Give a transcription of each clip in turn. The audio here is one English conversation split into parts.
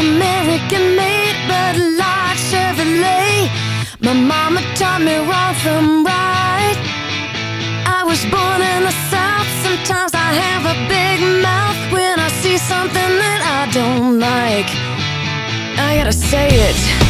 American made, but like Chevrolet. My mama taught me wrong from right. I was born in the South. Sometimes I have a big mouth when I see something that I don't like. I gotta say it.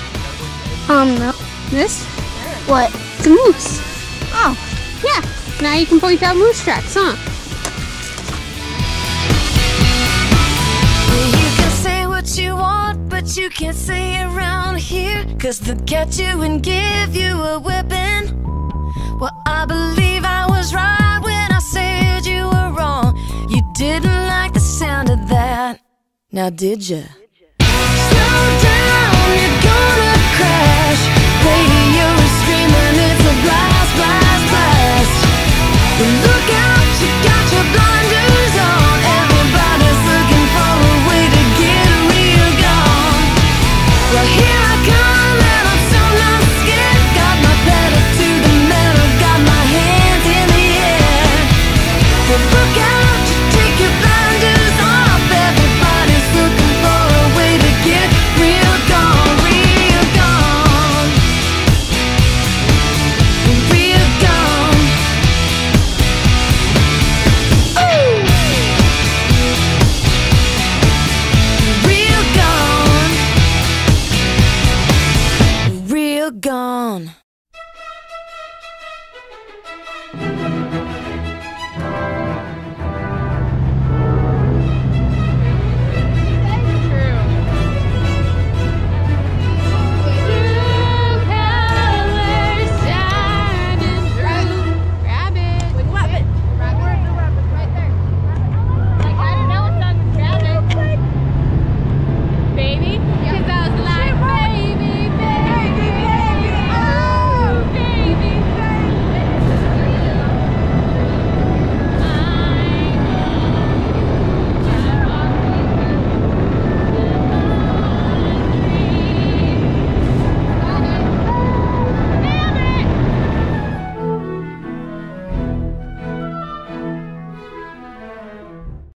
Um, no. This? What? The moose. Oh, yeah. Now you can point out moose tracks, huh? You can say what you want, but you can't say around here. Cause they'll get you and give you a whipping. Well, I believe I was right when I said you were wrong. You didn't like the sound of that. Now, did ya? Slow down, crash. Radio is screaming, it's a blast, blast. on.